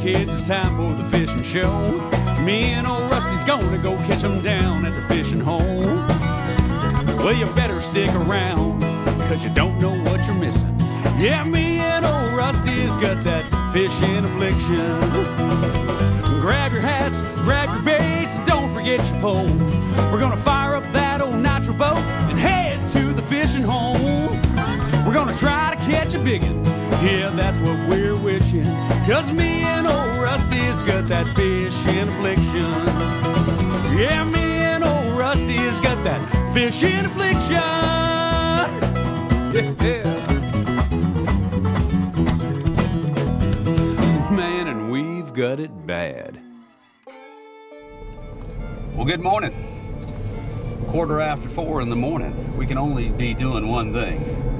kids, it's time for the fishing show. Me and old Rusty's gonna go catch 'em down at the fishing hole. Well, you better stick around, cause you don't know what you're missing. Yeah, me and old Rusty's got that fishing affliction. Grab your hats, grab your baits, and don't forget your poles. We're gonna fire up that old nitro boat and head to the fishing hole. We're gonna try to catch a biggin'. Yeah, that's what we're wishing. Cause me and old Rusty's got that fishing affliction. Yeah, me and old Rusty's got that fishing affliction. Yeah. Man, and we've got it bad. Well, good morning. Quarter after four in the morning. We can only be doing one thing.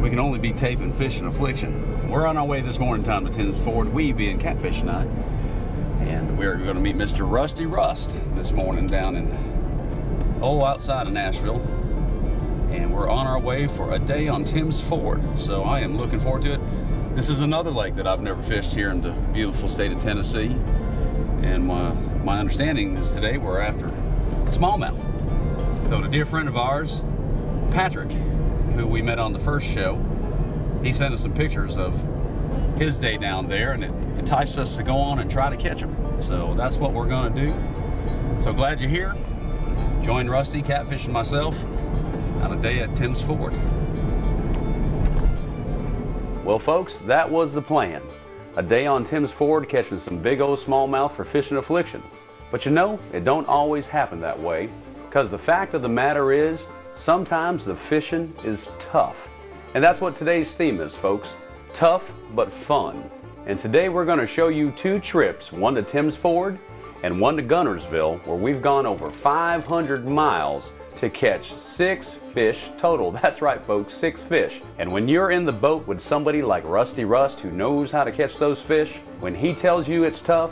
We can only be taping Fishing Affliction. We're on our way this morning time to Tim's Ford, we being Catfish and I. And we're going to meet Mr. Rusty Rust this morning down in, oh, outside of Nashville. And we're on our way for a day on Tim's Ford. So I am looking forward to it. This is another lake that I've never fished here in the beautiful state of Tennessee. And my, my understanding is today we're after smallmouth. So a dear friend of ours, Patrick, who we met on the first show, he sent us some pictures of his day down there and it enticed us to go on and try to catch him. So that's what we're gonna do. So glad you're here. Join Rusty, Catfish, and myself on a day at Tim's Ford. Well, folks, that was the plan. A day on Tim's Ford catching some big old smallmouth for fishing affliction. But you know, it don't always happen that way. Because the fact of the matter is, sometimes the fishing is tough. And that's what today's theme is, folks. Tough but fun. And today we're going to show you two trips, one to Tim's Ford and one to Guntersville, where we've gone over 500 miles to catch six fish total. That's right, folks, six fish. And when you're in the boat with somebody like Rusty Rust who knows how to catch those fish, when he tells you it's tough,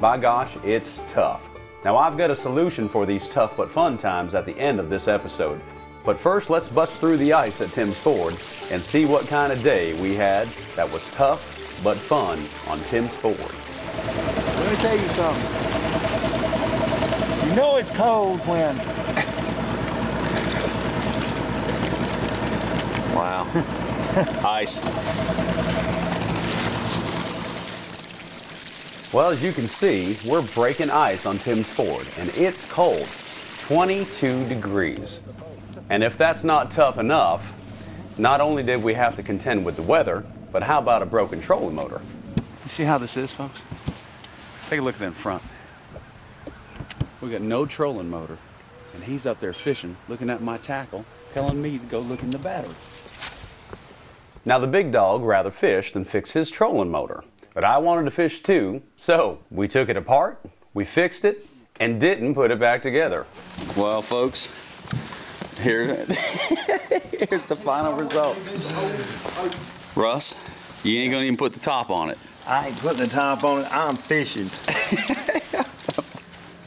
by gosh, it's tough. Now, I've got a solution for these tough but fun times at the end of this episode. But first, let's bust through the ice at Tim's Ford and see what kind of day we had that was tough but fun on Tim's Ford. Let me tell you something. You know it's cold when. Wow. Ice. Well, as you can see, we're breaking ice on Tim's Ford, and it's cold 22 degrees. And if that's not tough enough, not only did we have to contend with the weather, but how about a broken trolling motor? You see how this is, folks? Take a look at that in front. We got no trolling motor, and he's up there fishing, looking at my tackle, telling me to go look in the battery. Now, the big dog rather fish than fix his trolling motor. But I wanted to fish too, so we took it apart, we fixed it, and didn't put it back together. Well, folks, here, here's the final result. Russ, you ain't gonna even put the top on it. I ain't putting the top on it. I'm fishing.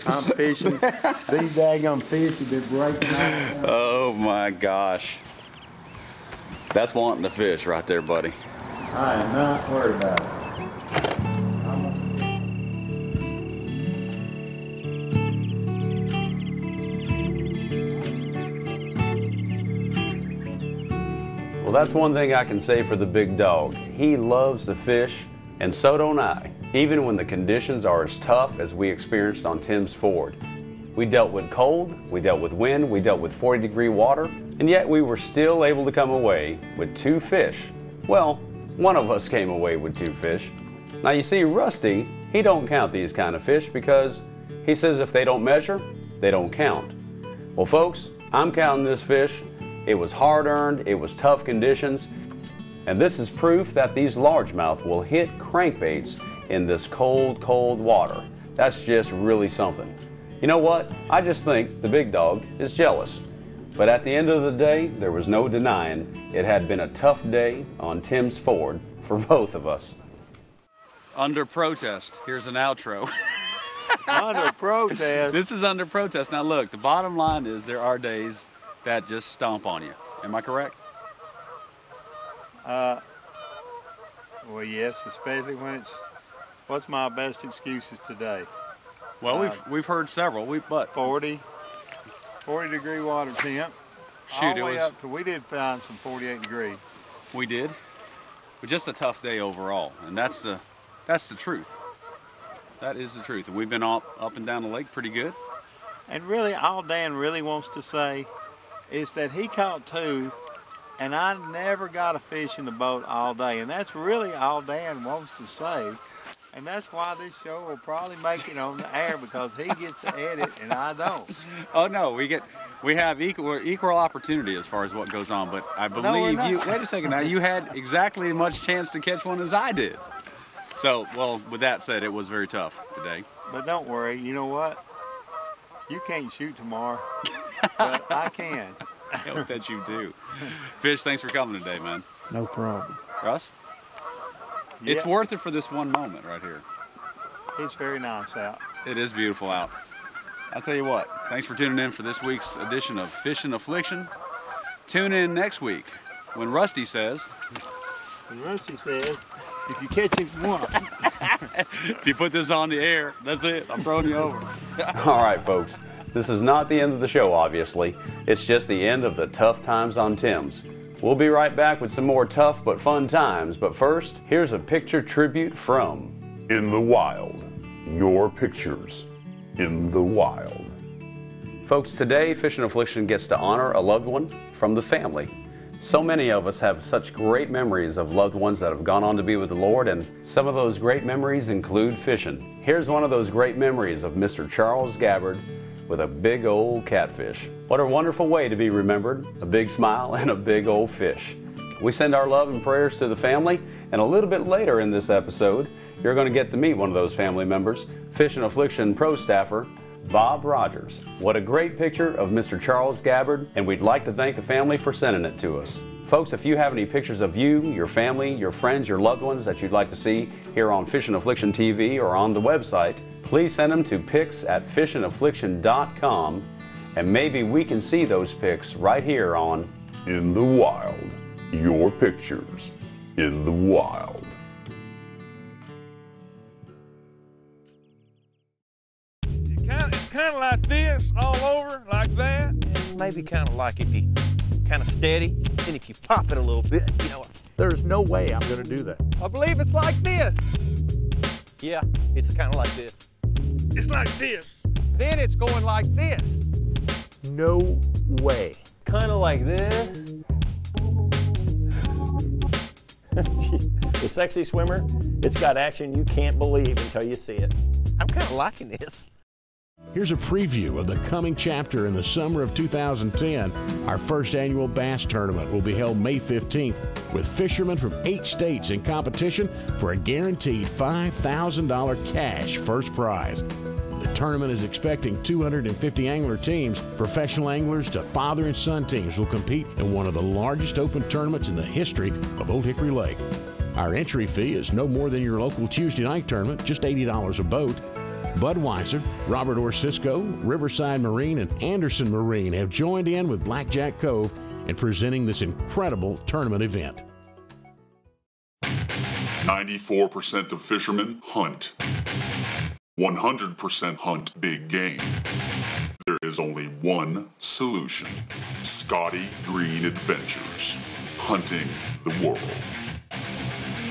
I'm fishing. These daggum fish have been breaking out. Oh my gosh. That's wanting to fish right there, buddy. I am not worried about it. That's one thing I can say for the big dog. He loves to fish, and so don't I, even when the conditions are as tough as we experienced on Tim's Ford. We dealt with cold, we dealt with wind, we dealt with 40 degree water, and yet we were still able to come away with two fish. Well, one of us came away with two fish. Now you see, Rusty, he don't count these kind of fish because he says if they don't measure, they don't count. Well, folks, I'm counting this fish. It was hard earned, it was tough conditions, and this is proof that these largemouth will hit crankbaits in this cold, cold water. That's just really something. You know what? I just think the big dog is jealous. But at the end of the day, there was no denying it had been a tough day on Tim's Ford for both of us. Under protest, here's an outro. Under protest. This is under protest. Now, look, the bottom line is there are days that just stomp on you. Am I correct? Uh, well, yes, especially when it's What's my best excuses today? Well, we've we've heard several. We but 40, 40 degree water temp. Shoot, all it the way was- up to we did find some 48 degree. we did, but just a tough day overall, and that's the that's the truth. That is the truth, and we've been up up and down the lake pretty good. And really, all Dan really wants to say is that he caught two, and I never got a fish in the boat all day. And that's really all Dan wants to say. And that's why this show will probably make it on the air because he gets to edit and I don't. Oh no, we get we have equal equal opportunity as far as what goes on. But I believe not. you. Wait a second now. You had exactly as much chance to catch one as I did. So, well, with that said, it was very tough today. But don't worry, you know what? You can't shoot tomorrow, but I can. I hope that you do. Fish, thanks for coming today, man. No problem. Russ, it's worth it for this one moment right here. It's very nice out. It is beautiful out. I'll tell you what, thanks for tuning in for this week's edition of Fishing Affliction. Tune in next week when Rusty says, And Rusty says, if you catch it once, if you put this on the air, that's it. I'm throwing you over. All right, folks. This is not the end of the show, obviously. It's just the end of the tough times on Tim's. We'll be right back with some more tough but fun times. But first, here's a picture tribute from In the Wild. Your pictures in the wild. Folks, today Fishing Affliction gets to honor a loved one from the family. So many of us have such great memories of loved ones that have gone on to be with the Lord, and some of those great memories include fishing. Here's one of those great memories of Mr. Charles Gabbard with a big old catfish. What a wonderful way to be remembered a big smile and a big old fish. We send our love and prayers to the family, and a little bit later in this episode, you're going to get to meet one of those family members, Fishin' Affliction pro staffer Bob Rogers. What a great picture of Mr. Charles Gabbard, and we'd like to thank the family for sending it to us. Folks, if you have any pictures of you, your family, your friends, your loved ones that you'd like to see here on Fishin' Affliction TV or on the website, please send them to pics at fishandaffliction.com and maybe we can see those pics right here on In the Wild. Your pictures in the wild. Kind of, like this, all over, like that. maybe kind of like if you kind of steady, and if you pop it a little bit, you know. There's no way I'm going to do that. I believe it's like this. Yeah, it's kind of like this. It's like this. Then it's going like this. No way. Kind of like this. The sexy swimmer, it's got action you can't believe until you see it. I'm kind of liking this. Here's a preview of the coming chapter in the summer of 2010. Our first annual bass tournament will be held May 15th with fishermen from eight states in competition for a guaranteed $5,000 cash first prize. The tournament is expecting 250 angler teams. Professional anglers to father and son teams will compete in one of the largest open tournaments in the history of Old Hickory Lake. Our entry fee is no more than your local Tuesday night tournament, just $80 a boat. Budweiser, Robert Orsisco, Riverside Marine, and Anderson Marine have joined in with Blackjack Cove in presenting this incredible tournament event. 94% of fishermen hunt. 100% hunt big game. There is only one solution Scotty Green Adventures. Hunting the world.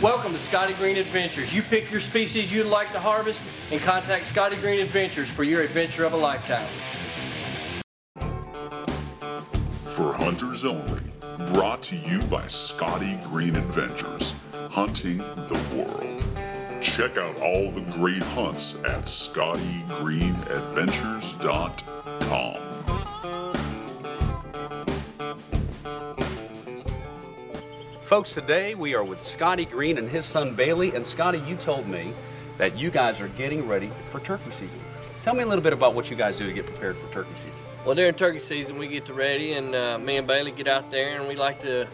Welcome to Scotty Green Adventures. You pick your species you'd like to harvest and contact Scotty Green Adventures for your adventure of a lifetime. For hunters only. Brought to you by Scotty Green Adventures. Hunting the world. Check out all the great hunts at ScottyGreenAdventures.com. Folks, today we are with Scotty Green and his son Bailey. And Scotty, you told me that you guys are getting ready for turkey season. Tell me a little bit about what you guys do to get prepared for turkey season. Well, during turkey season, we get to ready, and uh, me and Bailey get out there, and we like to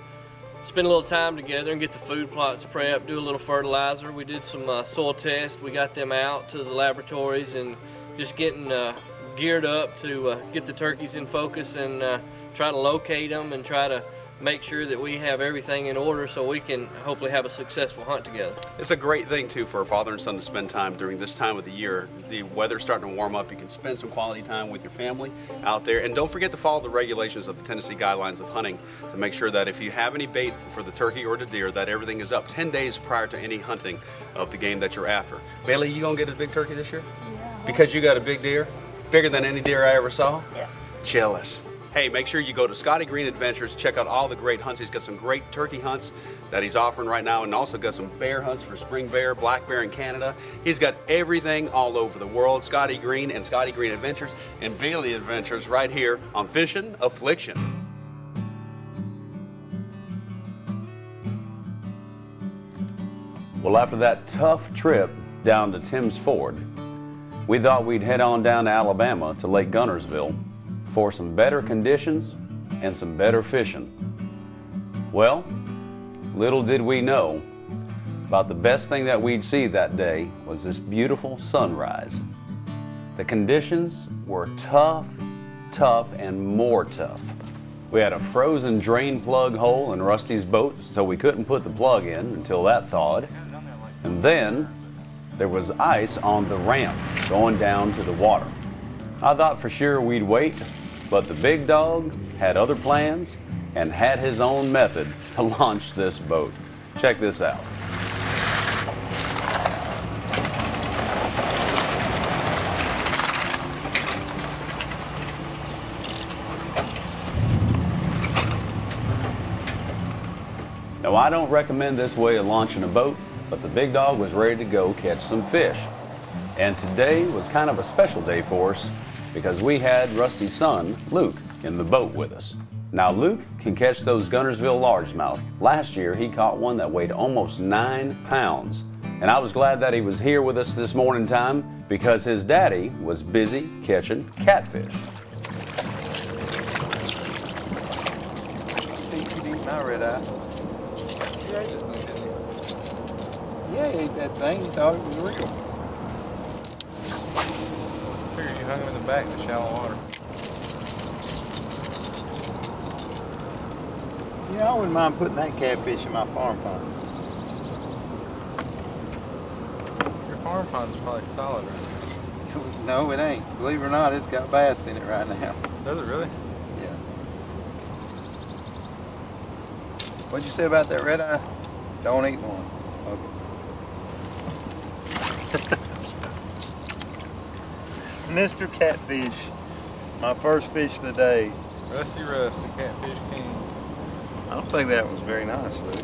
spend a little time together and get the food plots prepped, do a little fertilizer. We did some uh, soil tests. We got them out to the laboratories and just getting uh, geared up to uh, get the turkeys in focus and uh, try to locate them and try to make sure that we have everything in order so we can hopefully have a successful hunt together. It's a great thing too for a father and son to spend time during this time of the year. The weather's starting to warm up. You can spend some quality time with your family out there. And don't forget to follow the regulations of the Tennessee guidelines of hunting to make sure that if you have any bait for the turkey or the deer, that everything is up 10 days prior to any hunting of the game that you're after. Bailey, you gonna get a big turkey this year? Yeah. Because you got a big deer? Bigger than any deer I ever saw? Yeah. Jealous. Hey, make sure you go to Scotty Green Adventures, check out all the great hunts. He's got some great turkey hunts that he's offering right now, and also got some bear hunts for spring bear, black bear in Canada. He's got everything all over the world. Scotty Green and Scotty Green Adventures and Bailey Adventures right here on Fishing Affliction. Well, after that tough trip down to Tim's Ford, we thought we'd head on down to Alabama to Lake Guntersville for some better conditions and some better fishing. Well, little did we know about the best thing that we'd see that day was this beautiful sunrise. The conditions were tough, tough, and more tough. We had a frozen drain plug hole in Rusty's boat, so we couldn't put the plug in until that thawed. And then there was ice on the ramp going down to the water. I thought for sure we'd wait, but the big dog had other plans and had his own method to launch this boat. Check this out. Now, I don't recommend this way of launching a boat, but the big dog was ready to go catch some fish. And today was kind of a special day for us because we had Rusty's son, Luke, in the boat with us. Now, Luke can catch those Guntersville largemouth. Last year, he caught one that weighed almost nine pounds. And I was glad that he was here with us this morning time because his daddy was busy catching catfish. Yeah, he ate that thing. He thought it was real. Figured you hung him in the back in the shallow water. Yeah, I wouldn't mind putting that catfish in my farm pond. Your farm pond's probably solid right now. No, it ain't. Believe it or not, it's got bass in it right now. now. Does it really? Yeah. What'd you say about that red eye? Don't eat one. Okay. Mr. Catfish, my first fish of the day. Rusty Rust, the catfish king. I don't think that was very nice, Luke.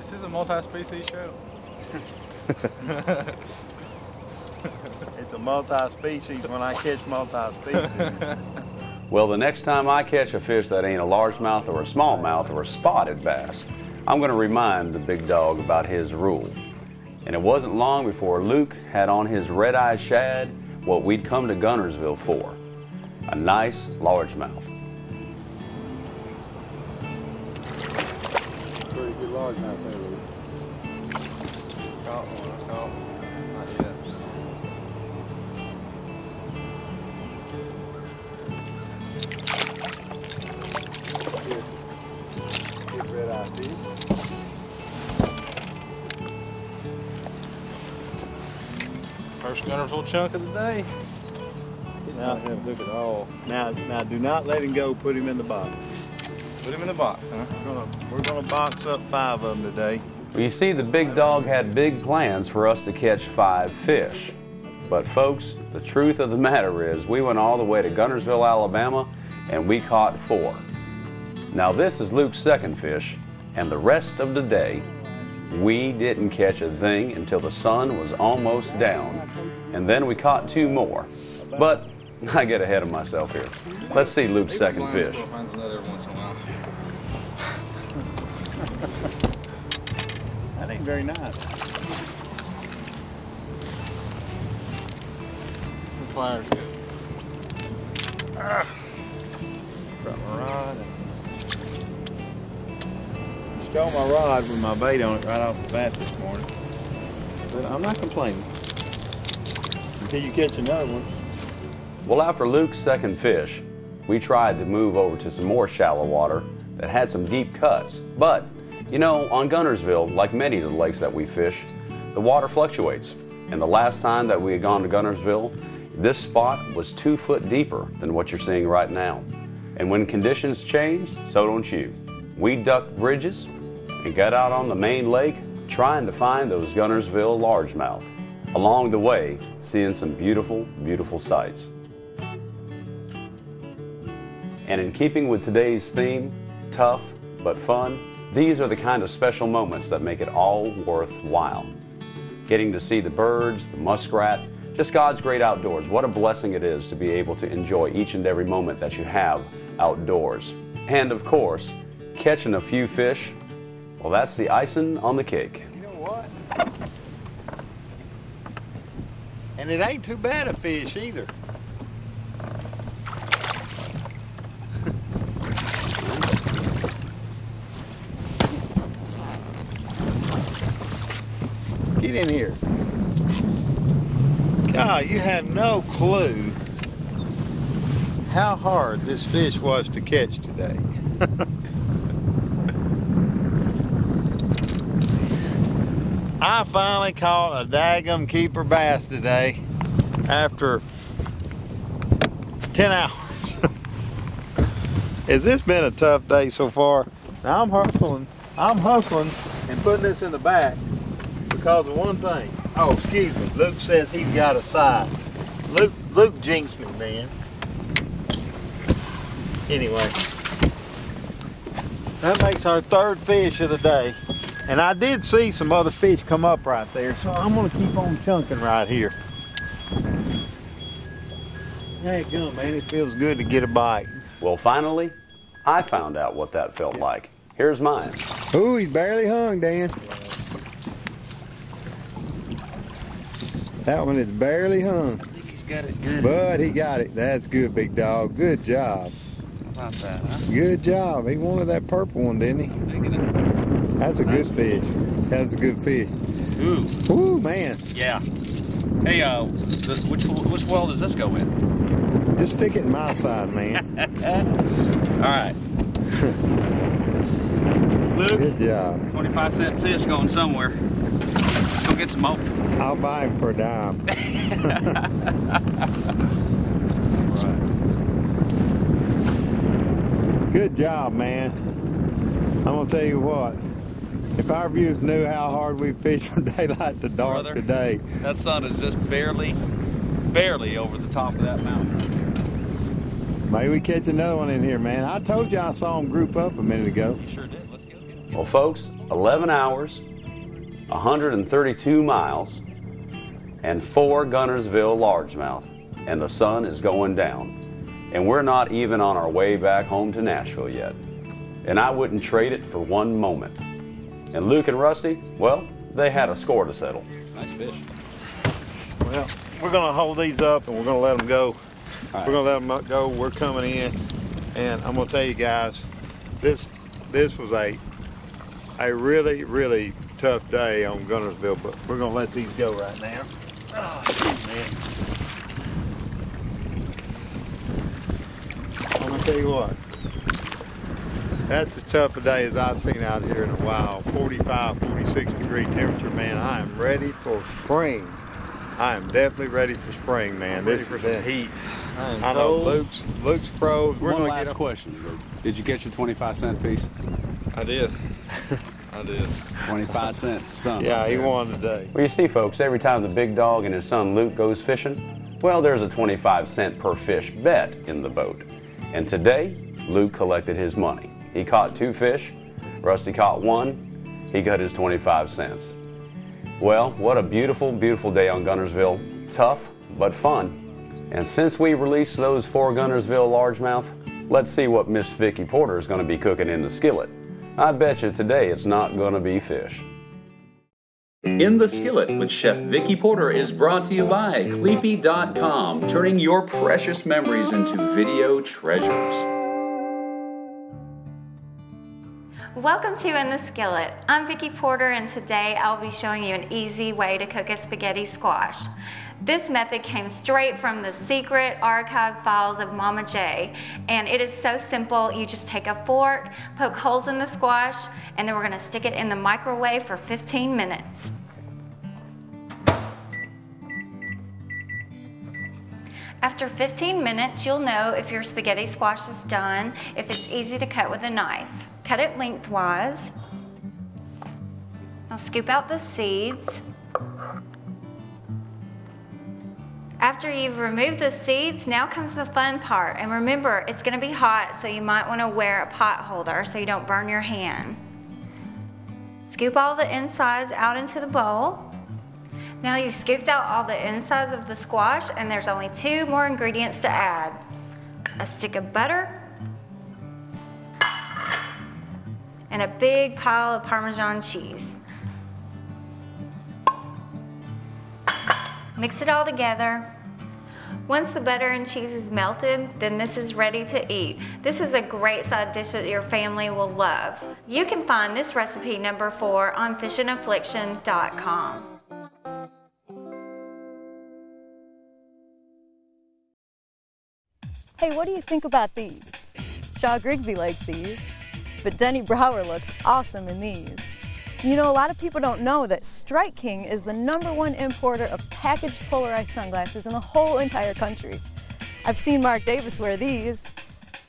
This is a multi-species show. It's a multi-species when I catch multi-species. Well, the next time I catch a fish that ain't a largemouth or a smallmouth or a spotted bass, I'm going to remind the big dog about his rule. And it wasn't long before Luke had on his red-eye shad what we'd come to Guntersville for, a nice largemouth. Pretty good largemouth there, Luke. Caught one, caught one. Chunk of the day. Now, look at all. now, now, do not let him go. Put him in the box. Put him in the box, huh? We're gonna, we're gonna box up five of them today. Well, you see, the big dog had big plans for us to catch five fish. But folks, the truth of the matter is we went all the way to Guntersville, Alabama, and we caught four. Now this is Luke's second fish, and the rest of the day, we didn't catch a thing until the sun was almost down. And then we caught two more. But I get ahead of myself here. Let's see Luke's second fish. Finds another every once in a while. That ain't very nice. The pliers good. Ah. Drop my rod. Stole my rod with my bait on it right off the bat this morning. But I'm not complaining. Until you catch another one. Well, after Luke's second fish, we tried to move over to some more shallow water that had some deep cuts. But, you know, on Guntersville, like many of the lakes that we fish, the water fluctuates. And the last time that we had gone to Guntersville, this spot was two foot deeper than what you're seeing right now. And when conditions change, so don't you. We ducked bridges and got out on the main lake trying to find those Guntersville largemouth. Along the way, seeing some beautiful, beautiful sights. And in keeping with today's theme, tough but fun, these are the kind of special moments that make it all worthwhile. Getting to see the birds, the muskrat, just God's great outdoors. What a blessing it is to be able to enjoy each and every moment that you have outdoors. And of course, catching a few fish, well, that's the icing on the cake. You know what? And it ain't too bad a fish either. Get in here. God, you have no clue how hard this fish was to catch today. I finally caught a daggum keeper bass today after 10 hours. Has this been a tough day so far? Now I'm hustling. I'm hustling and putting this in the back because of one thing. Oh, excuse me. Luke says he's got a side. Luke, Luke jinxed me, man. Anyway, that makes our third fish of the day. And I did see some other fish come up right there, so I'm gonna keep on chunking right here. Hey, go, man. It feels good to get a bite. Well, finally, I found out what that felt like. Here's mine. Ooh, he's barely hung, Dan. That one is barely hung. He's got it good. But he got it. That's good, big dog. Good job. About that, huh? Good job. He wanted that purple one, didn't he? That's a good fish. That's a good fish. Ooh. Ooh, man. Yeah. Hey, uh, the, which which well does this go in? Just stick it in my side, man. All right. Luke, Good job. 25 cent fish going somewhere. Let's go get some more. I'll buy him for a dime. Good job, man. I'm gonna tell you what. If our viewers knew how hard we fished from daylight to dark Brother. today, That sun is just barely, barely over the top of that mountain. maybe we catch another one in here, man. I told you I saw them group up a minute ago. Sure did. Let's go get. Well, folks, 11 hours, 132 miles, and four Guntersville largemouth, and the sun is going down. And we're not even on our way back home to Nashville yet. And I wouldn't trade it for one moment. And Luke and Rusty, well, they had a score to settle. Nice fish. Well, we're gonna hold these up and we're gonna let them go. right. We're gonna let them go. We're coming in, and I'm gonna tell you guys, this this was a a really really tough day on Guntersville, but we're gonna let these go right now. Oh, man. I'm gonna tell you what. That's as tough a day as I've seen out here in a while. 45, 46 degree temperature, man. I am ready for spring. I am definitely ready for spring, man. Ready this for is some it. heat. I know Luke's Luke's froze. We're One gonna last get up. question, Luke. Did you get your 25 cent piece? I did. I did. 25 cents, son. Yeah, he won today. Well, you see, folks, every time the big dog and his son Luke goes fishing, well, there's a 25 cent per fish bet in the boat. And today, Luke collected his money. He caught two fish, Rusty caught one, he got his 25 cents. Well, what a beautiful, beautiful day on Guntersville. Tough, but fun. And since we released those four Guntersville largemouth, let's see what Miss Vicki Porter is going to be cooking in the skillet. I bet you today it's not going to be fish. In the Skillet with Chef Vicki Porter is brought to you by Cleepy.com, turning your precious memories into video treasures. Welcome to In the Skillet. I'm Vicki Porter and today I'll be showing you an easy way to cook a spaghetti squash. This method came straight from the secret archive files of Mama J and it is so simple. You just take a fork, poke holes in the squash and then we're going to stick it in the microwave for 15 minutes. After 15 minutes, you'll know if your spaghetti squash is done, if it's easy to cut with a knife. Cut it lengthwise. Now scoop out the seeds. After you've removed the seeds, now comes the fun part. And remember, it's gonna be hot, so you might wanna wear a pot holder so you don't burn your hand. Scoop all the insides out into the bowl. Now you've scooped out all the insides of the squash and there's only two more ingredients to add. A stick of butter and a big pile of Parmesan cheese. Mix it all together. Once the butter and cheese is melted, then this is ready to eat. This is a great side dish that your family will love. You can find this recipe number four on fishandaffliction.com. Hey, what do you think about these? Shaw Grigsby likes these, but Denny Brauer looks awesome in these. You know, a lot of people don't know that Strike King is the number one importer of packaged polarized sunglasses in the whole entire country. I've seen Mark Davis wear these,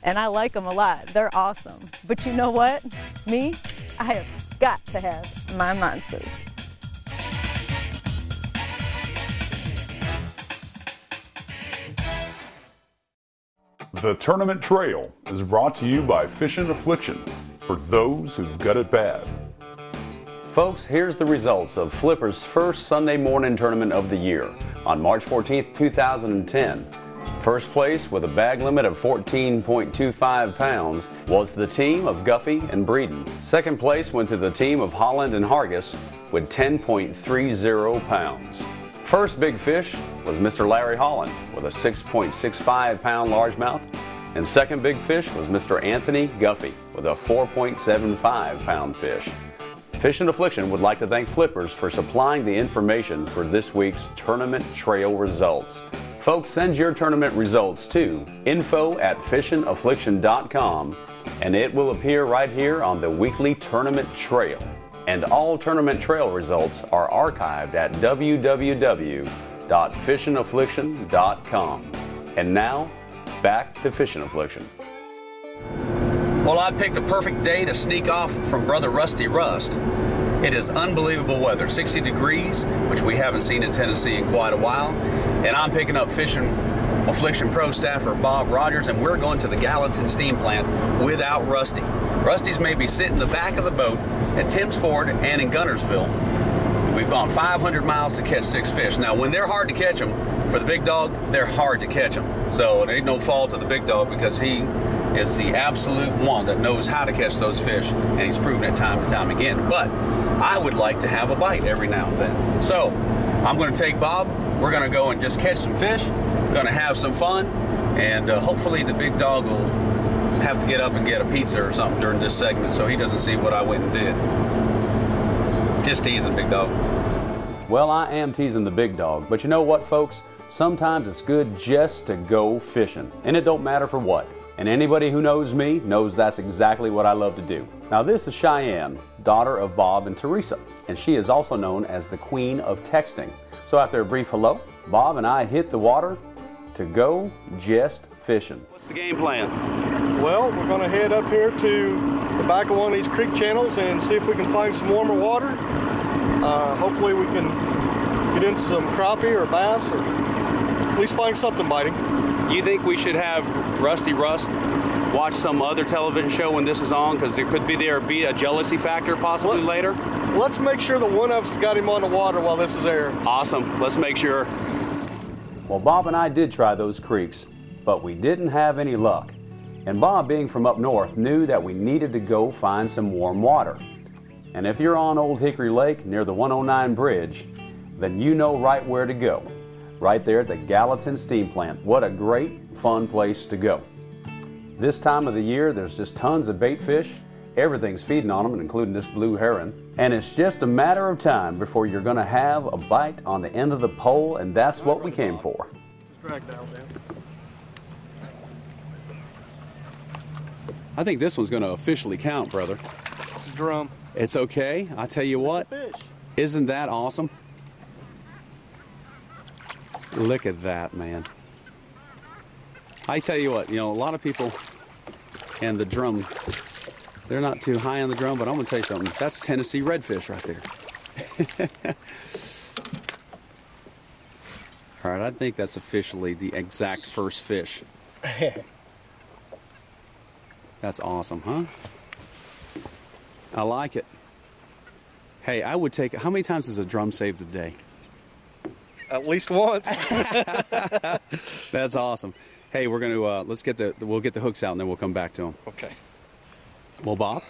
and I like them a lot. They're awesome. But you know what? Me, I have got to have my monsters. The Tournament Trail is brought to you by Fishin' Affliction for those who've got it bad. Folks, here's the results of Flipper's first Sunday morning tournament of the year on March 14, 2010. First place with a bag limit of 14.25 pounds was the team of Guffey and Breeden. Second place went to the team of Holland and Hargis with 10.30 pounds. First big fish was Mr. Larry Holland with a 6.65 pound largemouth, and second big fish was Mr. Anthony Guffey with a 4.75 pound fish. Fishin' Affliction would like to thank Flippers for supplying the information for this week's tournament trail results. Folks, send your tournament results to info at fishandaffliction.com and it will appear right here on the weekly tournament trail and all tournament trail results are archived at www.fishingaffliction.com. And now, back to Fishing Affliction. Well, I picked the perfect day to sneak off from Brother Rusty Rust. It is unbelievable weather, 60 degrees, which we haven't seen in Tennessee in quite a while. And I'm picking up Fishing Affliction Pro staffer Bob Rogers, and we're going to the Gallatin Steam Plant without Rusty. Rusty's maybe sitting in the back of the boat at Tim's Ford and in Guntersville. We've gone 500 miles to catch six fish. Now, when they're hard to catch them, for the big dog, they're hard to catch them. So it ain't no fault of the big dog because he is the absolute one that knows how to catch those fish, and he's proven it time and time again. But I would like to have a bite every now and then. So I'm going to take Bob. We're going to go and just catch some fish. Going to have some fun, and uh, hopefully the big dog will have to get up and get a pizza or something during this segment so he doesn't see what I went and did. Just teasing, big dog. Well, I am teasing the big dog, but you know what, folks? Sometimes it's good just to go fishing, and it don't matter for what. And anybody who knows me knows that's exactly what I love to do. Now, this is Cheyenne, daughter of Bob and Teresa, and she is also known as the Queen of Texting. So, after a brief hello, Bob and I hit the water to go just fishing. What's the game plan? Well, we're going to head up here to the back of one of these creek channels and see if we can find some warmer water. Uh, hopefully, we can get into some crappie or bass, or at least find something biting. You think we should have Rusty Rust watch some other television show when this is on? Because there could be there be a jealousy factor possibly Let, later. Let's make sure that one of us got him on the water while this is airing. Awesome. Let's make sure. Well, Bob and I did try those creeks, but we didn't have any luck. And Bob, being from up north, knew that we needed to go find some warm water. And if you're on Old Hickory Lake near the 109 bridge, then you know right where to go. Right there at the Gallatin Steam Plant. What a great, fun place to go. This time of the year, there's just tons of bait fish. Everything's feeding on them, including this blue heron. And it's just a matter of time before you're going to have a bite on the end of the pole, and that's what we came for. Just drag that one down. I think this one's going to officially count, brother. Drum. It's okay. I tell you what, Fish. isn't that awesome? Look at that, man. I tell you what, you know, a lot of people and the drum, they're not too high on the drum, but I'm going to tell you something. That's Tennessee redfish right there. All right, I think that's officially the exact first fish. That's awesome, huh? I like it. Hey, I would take. How many times does a drum save the day? At least once. That's awesome. Hey, we're gonna uh, let's get the we'll get the hooks out and then we'll come back to them. Okay. Well, Bob,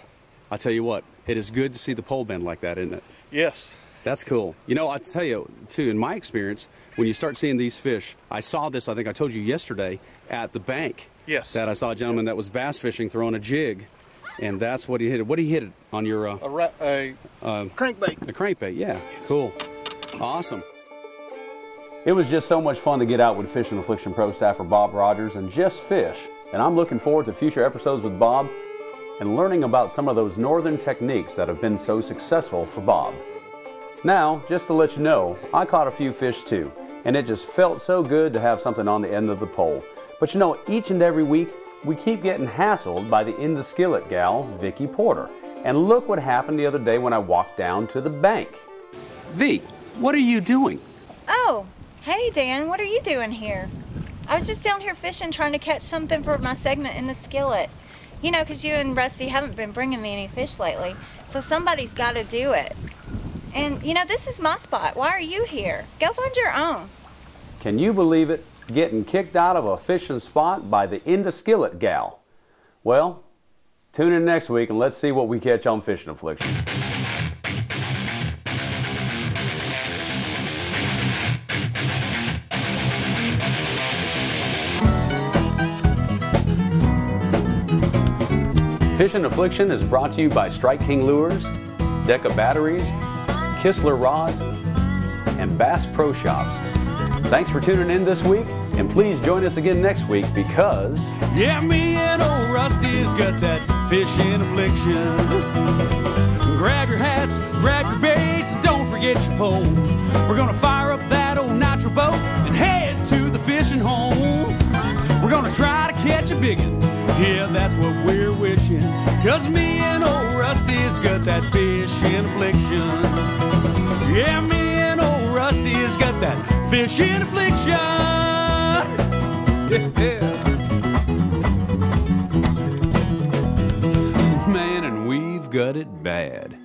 I tell you what, it is good to see the pole bend like that, isn't it? Yes. That's cool. You know, I tell you too, in my experience, when you start seeing these fish, I saw this. I think I told you yesterday at the bank. Yes. That I saw a gentleman that was bass fishing throwing a jig, and that's what he hit. What he hit it on your uh, A, ra- a uh, crankbait. The crankbait, yeah. Cool. Awesome. It was just so much fun to get out with Fishing Affliction Pro staffer Bob Rogers and just fish. And I'm looking forward to future episodes with Bob and learning about some of those northern techniques that have been so successful for Bob. Now, just to let you know, I caught a few fish too, and it just felt so good to have something on the end of the pole. But you know, each and every week, we keep getting hassled by the in the skillet gal, Vicki Porter. And look what happened the other day when I walked down to the bank. V, what are you doing? Oh, hey Dan, what are you doing here? I was just down here fishing trying to catch something for my segment in the skillet. You know, 'cause you and Rusty haven't been bringing me any fish lately, so somebody's got to do it. And you know, this is my spot. Why are you here? Go find your own. Can you believe it? Getting kicked out of a fishing spot by the in the skillet gal. Well, tune in next week and let's see what we catch on Fishing Affliction. Fishing Affliction is brought to you by Strike King Lures, Deka Batteries, Kistler Rods, and Bass Pro Shops. Thanks for tuning in this week, and please join us again next week because Yeah, me and old Rusty's got that fishing affliction. Grab your hats, grab your baits, don't forget your poles. We're gonna fire up that old nitro boat and head to the fishing home. We're gonna try to catch a biggin'. Yeah, that's what we're wishing. Cause me and old Rusty's got that fishing affliction. Yeah, me and old Rusty's got that fishing affliction. Yeah. Man, and we've got it bad.